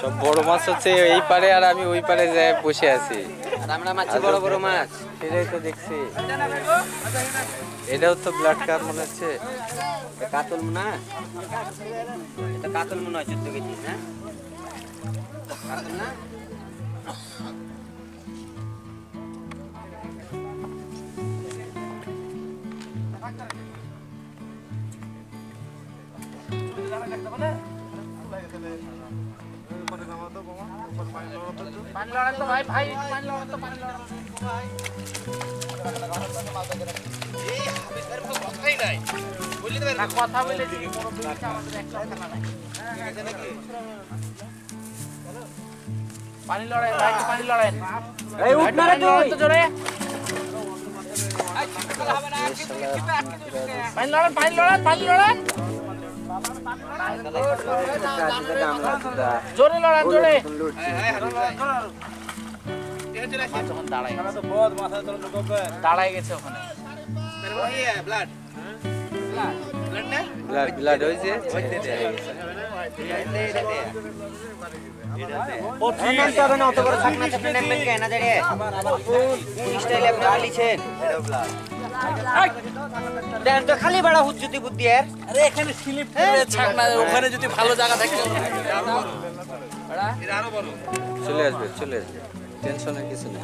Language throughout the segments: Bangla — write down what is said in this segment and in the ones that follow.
সব বড় মাছ হচ্ছে এই পারে আর আমি ওই পারে যাই বসে আছি। আমরা মাছি বড় বড় মাছ। সেটাই তো দেখছি। এটাও তো ব্লাড কাপ মনে হচ্ছে। কাতল না এটা কাতল মনে হয় চোদ্দ কেজি না কাতল না? পানি লড়াই ভাই পানি লড়াই। এই উঠ না রে তুই তো জোরে। পানি লড়ান পানি লড়ান পানি লড়ান। জোরে লড়ান জোরে। যখন দাঁড়ায় দাঁড়ায় গেছে ওখানে। ব্লাড ব্লাড ব্লাড হয়েছে? নামতে হবে না অত বড় থাকনা চাপে নেমবেন কেন না দাঁড়িয়ে পুলিশ স্টাইলে আপনি আলিছেন দেন তো খালি বাড়া হুজ্জুতি বুদ্ধি এর আরে এখানে স্লিপ ছাক না ওখানে যদি ভালো জায়গা থাকে চলে আসবে চলে আসবে। টেনশনের কিছু নেই।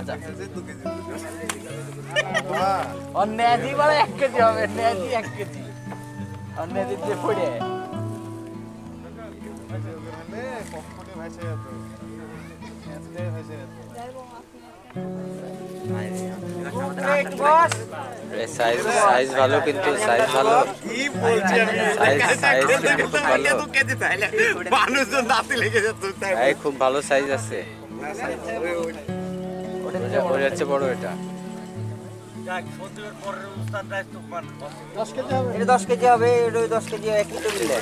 অন্যায় বলে এক কেজি হবে নেজি এক কেজি। অন্যায় দিয়ে পড়ে। সাইজ সাইজ ভালো কিন্তু সাইজ ভালো। সাইজ সাইজ কিন্তু খুব ভালো। এই খুব ভালো সাইজ আছে। ওটা- হচ্ছে বড় এটা। এটা দশ কেজি হবে এটা ওই দশ কেজি এক লিটার মিলে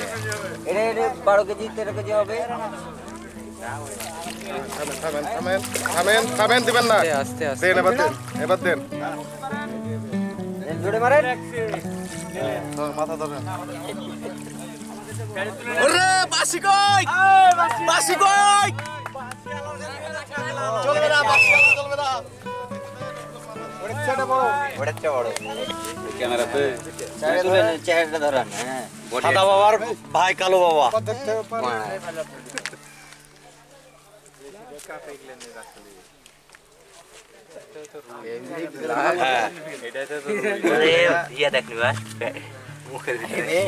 এটা এটা বারো কেজি তেরো কেজি হবে। থামেন থামেন থামেন থামেন দিবেন না। আস্তে আস্তে দেন এবার দেন এবার দেন। জোরে মারেন। মাথা ধরেন। হ্যাঁ সাদা বাবার ভাই কালো বাবা হ্যাঁ ইয়ে দেখলি ভাই মুখের ভিতরে